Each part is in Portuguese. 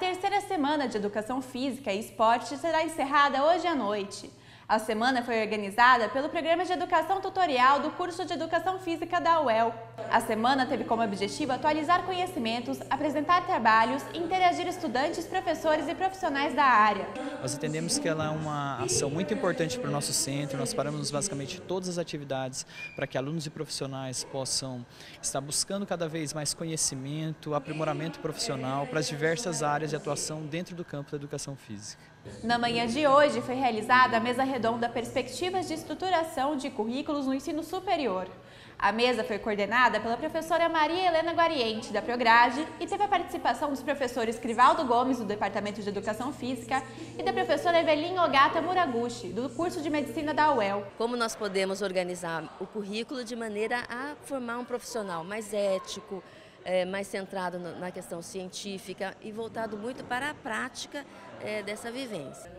terceira semana de Educação Física e Esporte será encerrada hoje à noite. A semana foi organizada pelo Programa de Educação Tutorial do curso de Educação Física da UEL. A semana teve como objetivo atualizar conhecimentos, apresentar trabalhos e interagir estudantes, professores e profissionais da área. Nós entendemos que ela é uma ação muito importante para o nosso centro, nós paramos basicamente todas as atividades para que alunos e profissionais possam estar buscando cada vez mais conhecimento, aprimoramento profissional para as diversas áreas de atuação dentro do campo da educação física. Na manhã de hoje foi realizada a mesa redonda Perspectivas de Estruturação de Currículos no Ensino Superior. A mesa foi coordenada pela professora Maria Helena Guariente, da Prograde, e teve a participação dos professores Crivaldo Gomes, do Departamento de Educação Física, e da professora Evelyn Ogata Muraguchi, do curso de Medicina da UEL. Como nós podemos organizar o currículo de maneira a formar um profissional mais ético, é, mais centrado na questão científica e voltado muito para a prática é, dessa vivência.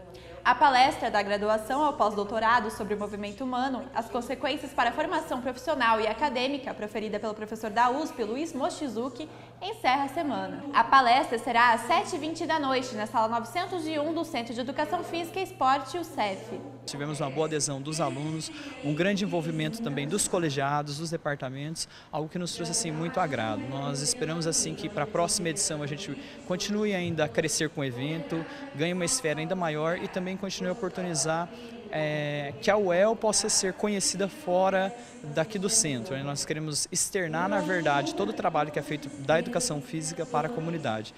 A palestra da graduação ao pós-doutorado sobre o movimento humano, as consequências para a formação profissional e acadêmica, proferida pelo professor da USP, Luiz Mochizuki, encerra a semana. A palestra será às 7h20 da noite, na sala 901 do Centro de Educação Física e Esporte, o CEF. Tivemos uma boa adesão dos alunos, um grande envolvimento também dos colegiados, dos departamentos, algo que nos trouxe assim muito agrado. Nós esperamos assim que para a próxima edição a gente continue ainda a crescer com o evento, ganhe uma esfera ainda maior e também continue a oportunizar é, que a UEL possa ser conhecida fora daqui do centro. Né? Nós queremos externar, na verdade, todo o trabalho que é feito da educação física para a comunidade.